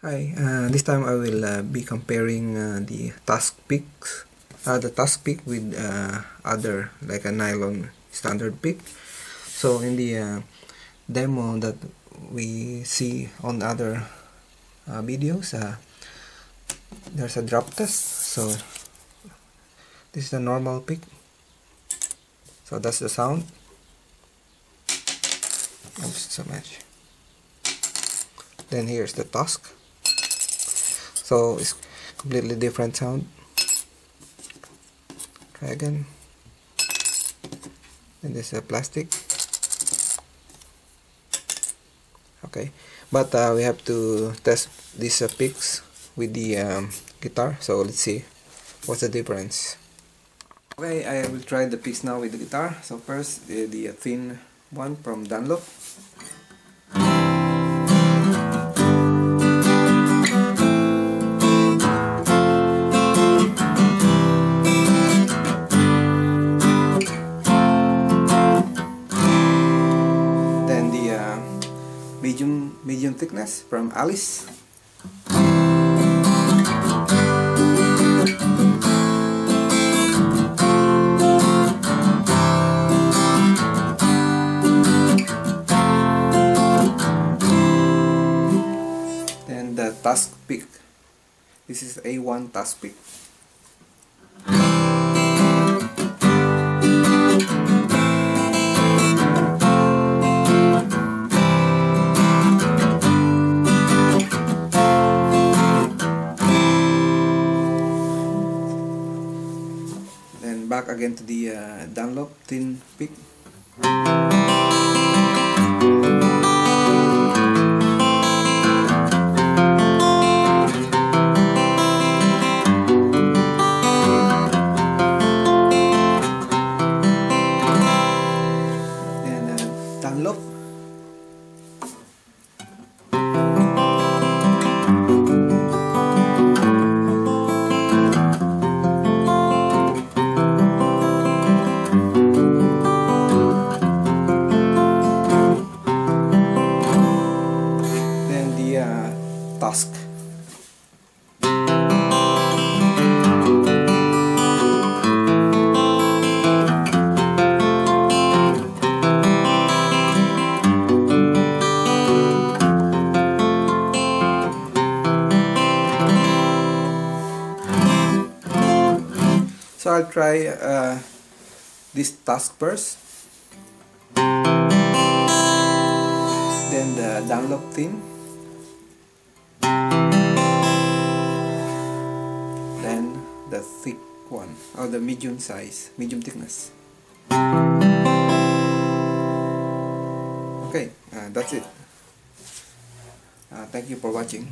Hi, uh, this time I will uh, be comparing uh, the Tusq picks, uh, the Tusq pick with uh, other like a nylon standard pick. So in the uh, demo that we see on other videos, there's a drop test. So this is a normal pick. So that's the sound. Oops, so much. Then here's the Tusq so it's completely different sound. Try again. And this is a plastic. Okay. But uh, we have to test these uh, picks with the um, guitar. So let's see what's the difference. Okay I will try the picks now with the guitar. So first the, the thin one from Dunlop medium medium thickness from Alice. Then the Tusq pick. This is A1 Tusq pick back again to the uh, Dunlop thin pick. So I'll try uh, this Tusq first. Then the Dunlop theme. The thick one or the medium size medium thickness. Okay uh, that's it. Uh, thank you for watching